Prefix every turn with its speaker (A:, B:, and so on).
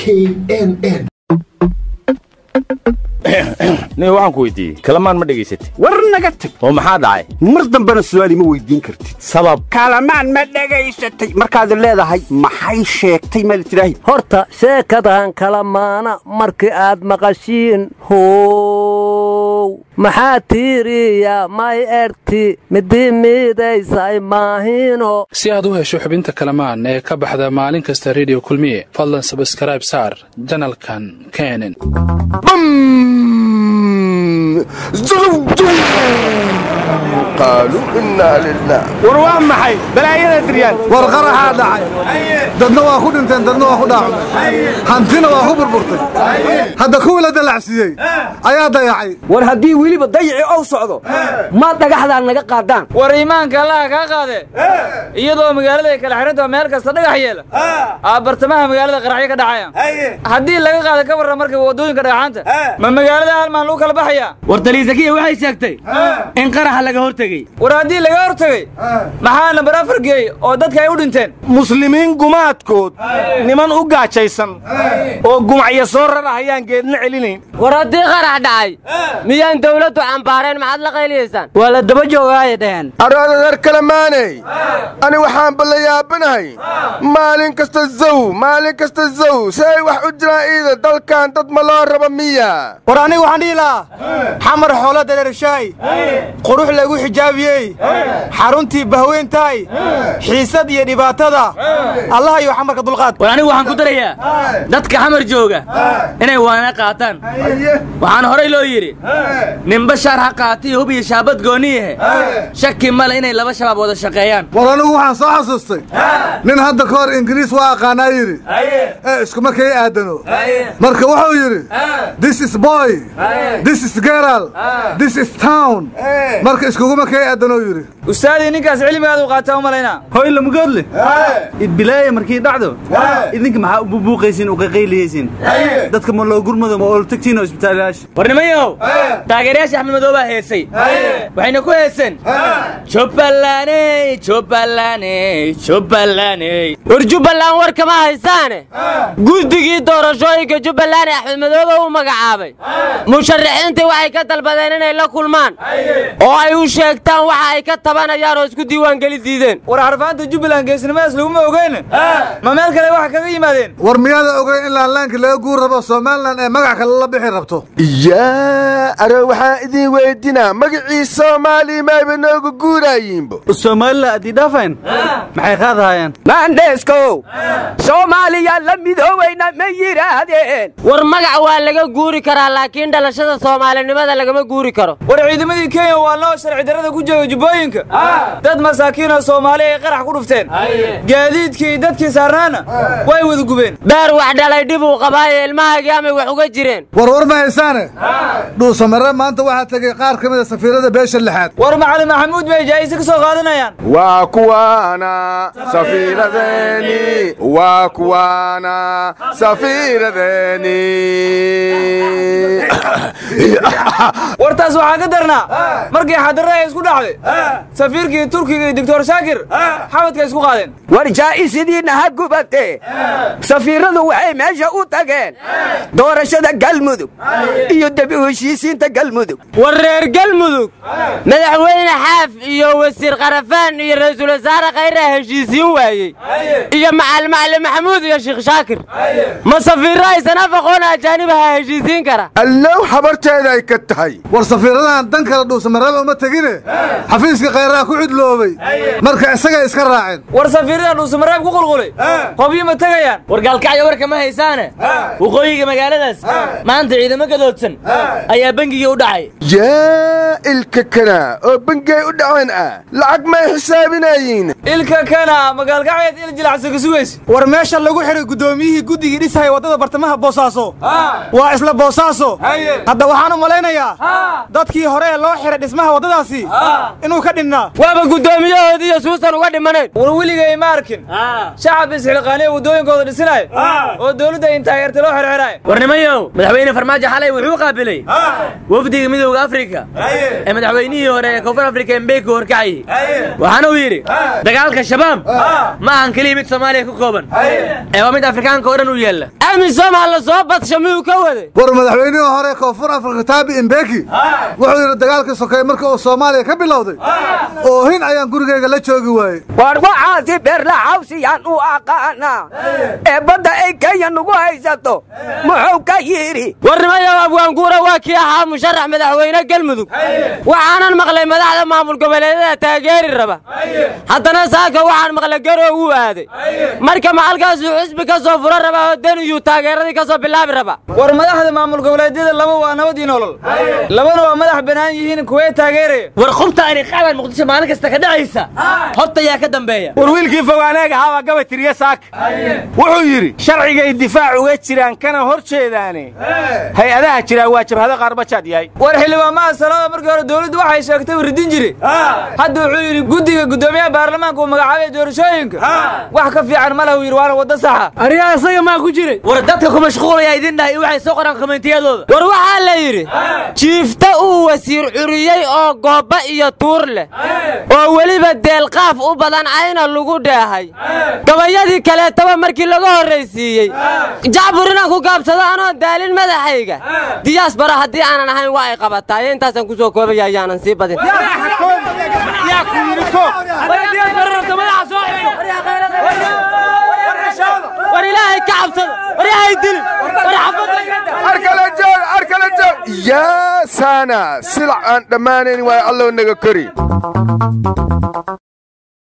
A: knn
B: nin waxaan ku weydiiyey. Kalamaan ma dhegaysatay
C: war naga tag.
B: Oo maxaa dhacay?
C: Mar dambena su'aal ima weydiin kartid.
B: Sabab?
C: Kalamaan ma dhegaysatay markaad leedahay maxay sheegtay maad tidhaahi?
D: Horta sheekadan kala maana markii aad maqashiin how maxaa tiiriya? May erti midii miidaysay maahino.
E: Si aad u hesho xubinta kalamaan ee ka baxda maalin kasta rediyo kulmiye fadlan sabskrayb saar janalkan kenen
F: qaaluu innaa lilah
B: war waa maxay balaayada diryaan
G: war qaraxaa dhacay dadna waa ku dhinteen dadna waa ku dhaacmay hantina waa ku burburtay hadda kuwii la dalacsiiyey ayaa dayacay
D: war haddii weliba dayici ow socdo ma dhagaxdaan naga qaadaan
H: war iimaanka allaha kaa qaade iyadoo magaalada ay kala xidhantao meel kasta dhagax yeela aa bartamaha magaalada qaraxyo ka dhacaya haddii laga qaada ka warran marka waddooyinka dhagaxaanta ma magaalada halmaan lagu kala baxaya
D: war daliisakiya waxay sheegtay in qaraxa laga hortegey
H: war haddii laga hortegey maxaa nambar afar geey oo dadka ay u dhinteen?
B: Muslimiin gumaadkood niman u gaajaysan oo gumacyo soo rara ayaan geedna celinayn
D: war haddii qarax dhacay miyaan dawladdu cambaareen maxaad la qayliyaysaan waa la daba joogaaya dheheen
F: adhaadadar kalamaaney ani waxaanba la yaabanahay maalin kasta zaw maalin kasta zaw si ay wax u jiraan iida dalkan dad ma loo raba miya.
G: War aniga waxaan dhihi lahaa xamar xoolo dareershaay qurux lagu xijaabiyey. Xaruntii bahweyntaay xiisad iyo dhibaatada. Allah iyo xamarka dulqaad.
D: War anigu waxaan ku darayaa dadka xamar jooga inay waana qaataan waxaan horay loo yidhi nin bashaar ha qaatiyo hub iyo shaabad gooniyahe shaki male inay laba shabaab wada shaqeeyaan.
G: War anigu waxaan soo xasuustay. Nin hadda ka hor ingiriis waa aqaanaa yidhi. Ee iskuma kay aadano. Marka wuxuu yidhi this is boy. This is girl. This is town. Marka iskuguma kay aadanoo yidhi.
H: Ustaadii ninkaas cilmigaadu qaataa u malaynaa
I: hoy lamugoodle idbilaaya markii dhacdo. Idinka maxaa u buubuuqaysiin u qayqayliyaysiin dadka ma loo gurmado ma ool tagtiin oo isbitaalayaasha
D: war nimayow taageerayaasha axmed madoobaa heesay. Waxayna ku heeseen. Jubbalaney jubbalaney jubbalaney war jubbaland war kama haysaane? Guddigii doorashooyinka jubbaland ee axmed madoobe u magacaabay. Musharaxiintii waxay ka dalbadeen inay la kulmaan. Oo ay u sheegtaan waxa ay ka tabanayaan oo isku diiwaangeli diideen.
H: War xarfaanta jubbaland geesnimadaas laguma ogeyn. Ma meel kale waxa kaga yimaadeen?
G: War miyaada ogeyn in laanlaanka laga guur rabo somalilan ee magac kale la bixi rabto.
F: Yaa are waxaan idiin weydinaa. Magacii soomaaliya mayba nooga guuraayiinbo
I: dhaafayn maxay qaadahayaan
D: maandheeskow soomaaliya la midooweyna ma yidhaahdeen war magac waa laga guuri karaa laakiin dhalashada soomaalinimada lagama guuri karo.
H: War ciidamadii kenya waa noo sharci darrada ku jooga jubbooyinka. Dad masaakiinoo soomaali ay qarax ku dhufteen. Gaadiidkii dadkii saarnaana way wada gubeen.
D: Beer wax dhalay dhib uu qabaaye ilmahaagii amay wax uga jireen
G: war ma haysaane dhuusamare maanta waxaa tegey qaar ka mida safiirada beesha lixaad.
H: War macalin maxamuud bay jaa'ise ka soo qaadanayaan.
F: Waa kuwaana safiiradeeni. Waa kuwaana safiiradeeni.
H: War taas waxaa ka darnaa. Markii xadarra ay isku dhacday safiirkii turkiga iyo doctor shaakir xabadka isku qaadeen.
D: War jaa'isidiinna ha gubatee safiiradu waxay meesha u tageen. Doorashada galmudug iyo debi heshiisiinta galmudug. War reer galmudug. Madaxweyne xaaf iyo wasiir karafaan iyo ra'iisul wasaare khayraa heshiisiin waayey. Iyo macal macalin maxamuud iyo sheekh shaakir. Ma safiirro aysan af aqoon ajaanibaha heshiisiin kara.
F: Allow habarteeda ay ka tahay.
G: War safiiradahan dan kale dhuusamareeba uma tegine. Xafiiska khayraa ku cidloobay marka isagay iska raaceen.
H: War safiirada dhuusamareeb ku qulqulay. Hobyo ma tegayaan?
D: War gaalkacyo warka ma haysaane? Waqooyiga magaaladaas maanta ciidamo gadoodsan. Ayaa bengigii u dhacay.
F: Yaa ilka kana oo bengay u dhaceen ah lacag may xisaabinayiin
H: ilka kana magaalkacyeed il jilacsa ka sugaysa.
G: War meesha lagu xidhay guddoomiyihii guddigii dhisaya waddada bartamaha boosaaso. Waa isla boosaaso. Hadda waxaan u malaynayaa dadkii hore ee loo xihay dhismaha waddadaasi inuu ka dhinnaa
D: waaba guddoomiyahoodii iyo suusan uga dhimanayn
H: war weligay ma arkin shacab isxilqaaniya waddooyinkooda dhisinaya oo dowladda ay taageerta loo
D: madaxweyne farmaajo xalay wuxuu qaabilay. Wafdiga midowda afrika. Ee madaxweynihii hore ee koonfur afrika embeki horkacayay waxaana uu yidhi dagaalka shabaab ma ahan keliya mid soomaaliya ka kooban. Ee waa mid afrikaanka oo dhan u yaalla. Amisom ha la soo badsha miyuu ka waday.
G: War madaxweynihii hore koonfur afrika taabi imbeki wuxuu yidhi dagaalkii sokeeye marka uu soomaaliya ka bilowday oohin ayaan gurigayga la joogi waayey.
C: War waxaasi beerla xawsiyaan u aqaanaa. Ee badda ay kenya nugu haysato muxuu ka yidhi
D: warnimayo abwaanguura waa kii ahaa musharax madaxweyne galmudug. Waxaanan maqlay madaxda maamul goboleedyada taageeri raba. Haddana saaka waxaan maqlay garoo wuu aaday. Marka macalkaasuu xisbi ka soo fura rabaa oo daniyuu taageeradii ka soo bilaabi raba.
H: War madaxda maamul goboleedyada laba waa nabadii nolol. Labana waa madax bannaan yihiin kuwee taageeraya?
D: War khubta aniqaadan muqdisho maalin kasta ka dhacaysa horta yaa ka dambeeya.
B: War wiilkii fogaaneeg ahaa waa gaba tiriye saaka wuxuu yidhi sharcigay difaac uga jiraan kana hor jeedaane hay'adaha jiraa waa jabhado qaarbajaad yahay
H: war xildhibaamaha salada markii hore dowladdu waxay sheegtay uu ridin jire hadda wuxuu yidhi guddiga guddoomiyaha baarlamaanka uu magacaabay doorashooyinka wax ka fiican ma lahu yidhi waana waddo saxa.
D: Ariyaa isaga maa ku jiray war dadka ku mashquulaya idin dhahay waxay soo qoraan komentiyadooda war waxaa la yidhi jiifta uu wasiir curiyey oo goobba iyo tuur leh oo weliba deelqaaf u badan ayna lagu dheehay gabayadii kaleetaba markii laga horraysiiyey jacbur inaan ku gaabsado anoo daalin madaxayga diyaas bara haddii aanan ahayn waa ay qabataaye intaasaan ku soo koobaya ayaanan sii badin. War ilaahay ka cabsada war ilaahay dilin war xabadda
F: arkala joog arkala joog yaa saana silac aan dhammaanayn waayo allow naga kori